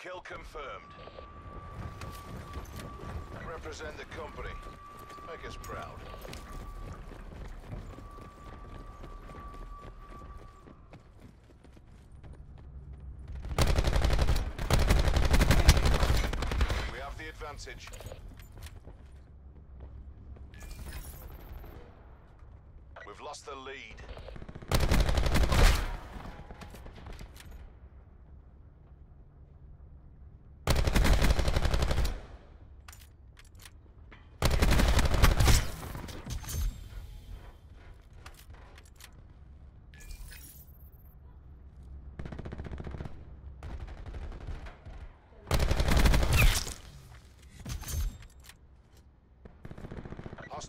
Kill confirmed. Represent the company. Make us proud. We have the advantage. We've lost the lead.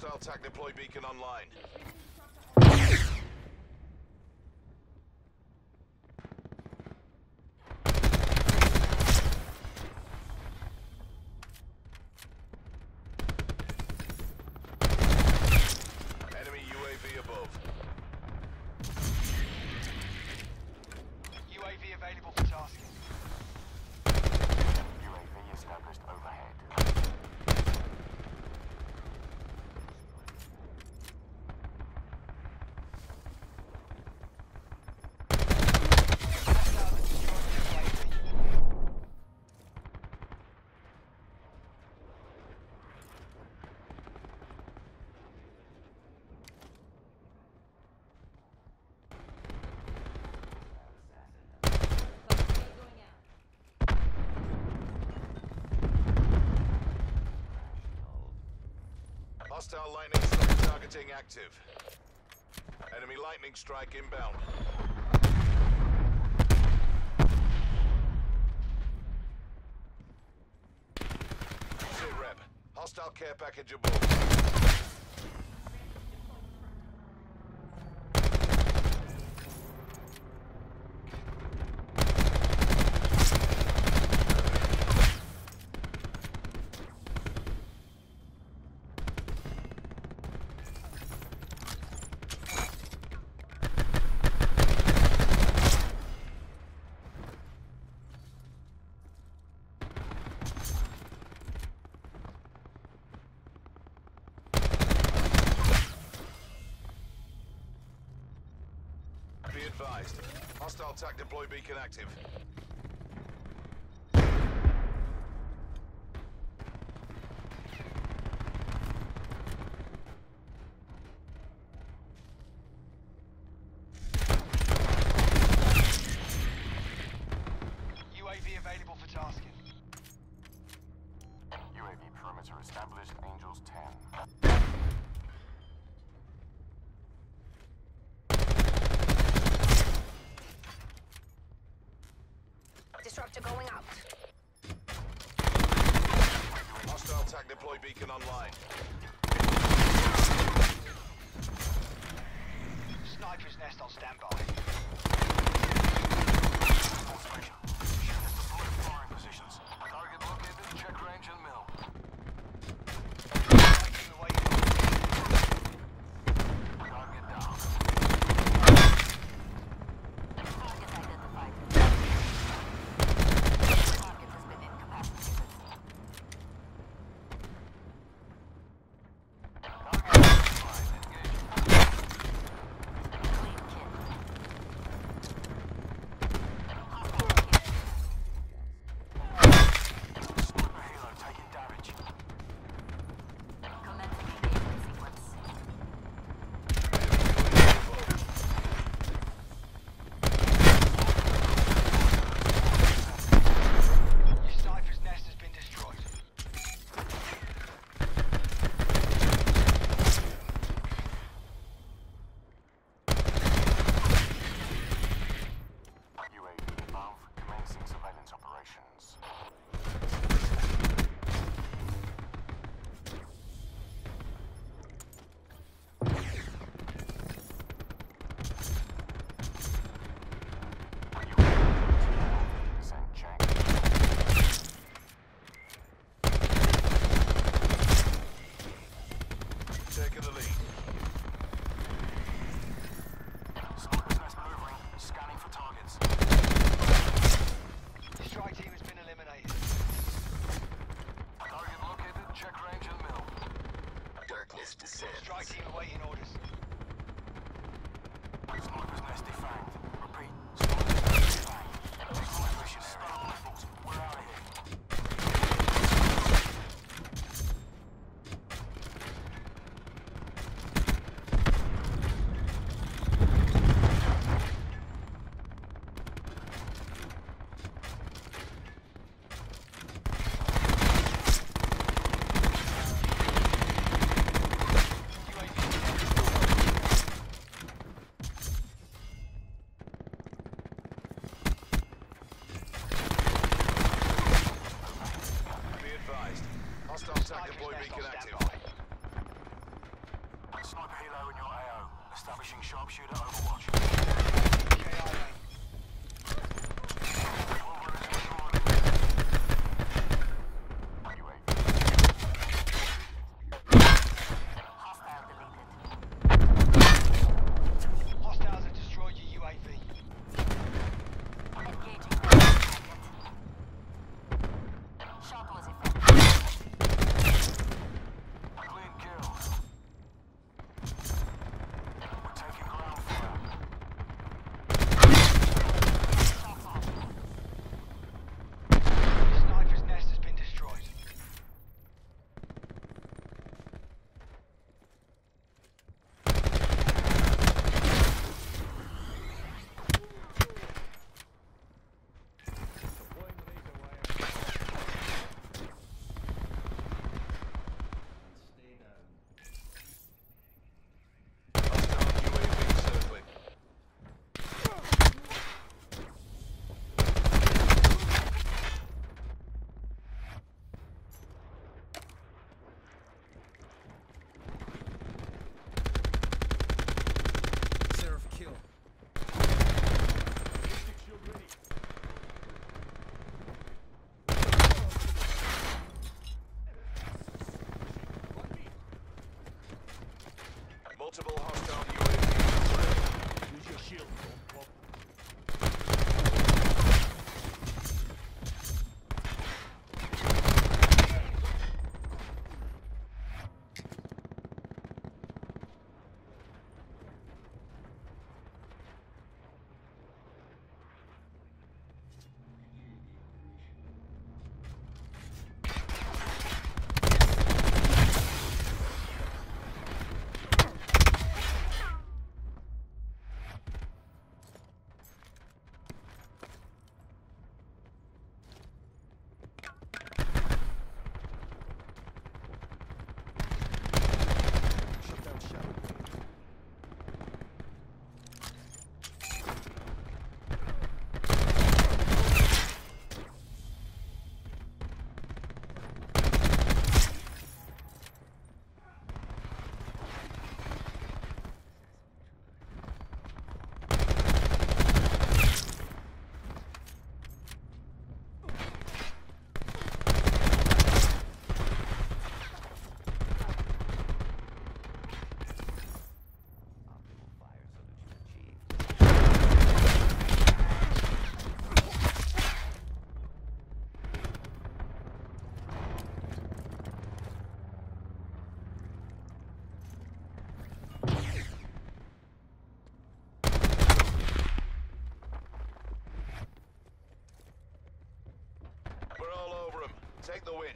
Hostile TAC deploy beacon online. Hostile lightning strike targeting active. Enemy lightning strike inbound. Sit rep. Hostile care package above. Hostile TAC deploy beacon active. Beacon online. Sniper's nest on standby. this descent. Strike team awaiting orders. Smuggler's nest defined. Repeat. Smuggler's nest defined. Take my precious smuggler. We're out. Beacon active. Sniper helo in your AO. Establishing sharpshooter overwatch. Multiple hostile Take the win.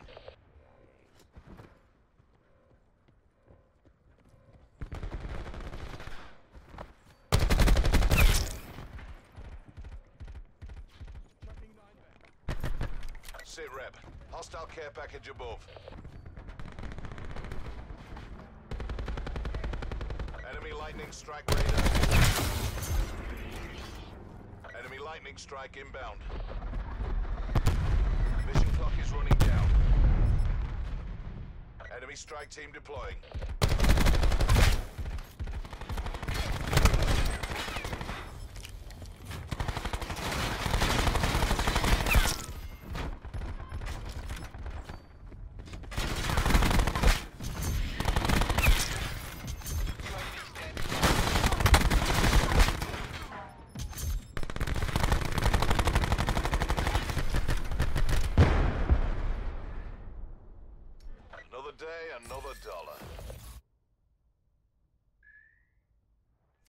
Sit rep. Hostile care package above. Enemy lightning strike radar. Enemy lightning strike inbound. Mission clock is running. Strike team deploying.